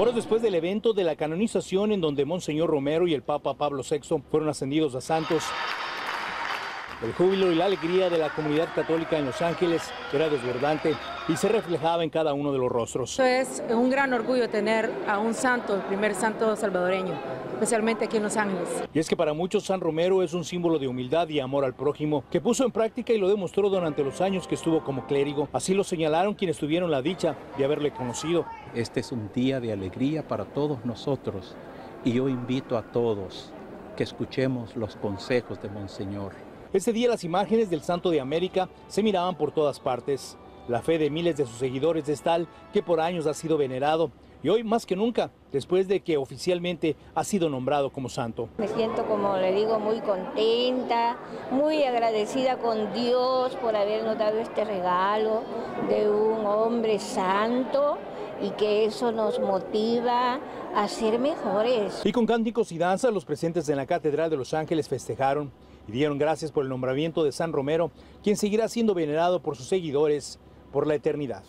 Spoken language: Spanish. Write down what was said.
Horas después del evento de la canonización en donde Monseñor Romero y el Papa Pablo VI fueron ascendidos a santos, el júbilo y la alegría de la comunidad católica en Los Ángeles era desbordante y se reflejaba en cada uno de los rostros. Es un gran orgullo tener a un santo, el primer santo salvadoreño, especialmente aquí en Los Ángeles. Y es que para muchos San Romero es un símbolo de humildad y amor al prójimo que puso en práctica y lo demostró durante los años que estuvo como clérigo. Así lo señalaron quienes tuvieron la dicha de haberle conocido. Este es un día de alegría para todos nosotros y yo invito a todos que escuchemos los consejos de Monseñor ese día las imágenes del Santo de América se miraban por todas partes. La fe de miles de sus seguidores es tal que por años ha sido venerado y hoy más que nunca, después de que oficialmente ha sido nombrado como santo. Me siento, como le digo, muy contenta, muy agradecida con Dios por habernos dado este regalo de un hombre santo y que eso nos motiva a ser mejores. Y con cánticos y danzas, los presentes en la Catedral de Los Ángeles festejaron y dieron gracias por el nombramiento de San Romero, quien seguirá siendo venerado por sus seguidores por la eternidad.